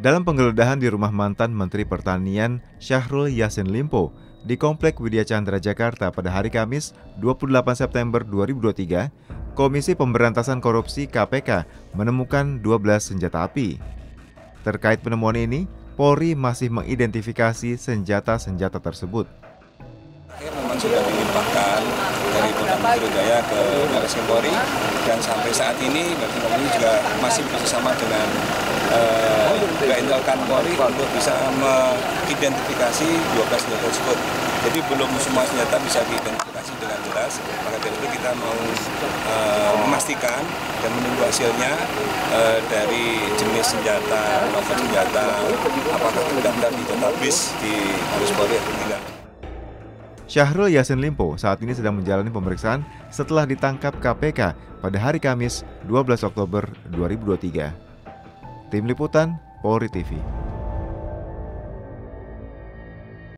dalam penggeledahan di rumah mantan Menteri Pertanian Syahrul Yassin Limpo di Komplek Widya Chandra Jakarta pada hari Kamis 28 September 2023, Komisi Pemberantasan Korupsi KPK menemukan 12 senjata api. Terkait penemuan ini, Polri masih mengidentifikasi senjata-senjata tersebut. Memang sudah dilimpahkan dari Polda Metro Jaya ke Baris Polri dan sampai saat ini Baris Polri juga masih bersama dengan uh, Intelkan Polri untuk bisa mengidentifikasi 12 senjata tersebut. Jadi belum semua senjata bisa diidentifikasi dengan jelas. Maka dari itu kita mau uh, memastikan dan menunggu hasilnya uh, dari jenis senjata, nomor senjata, apakah terdaftar di database di Baris Polri atau tidak. Syahrul Yassin Limpo saat ini sedang menjalani pemeriksaan setelah ditangkap KPK pada hari Kamis 12 Oktober 2023. Tim Liputan Polri TV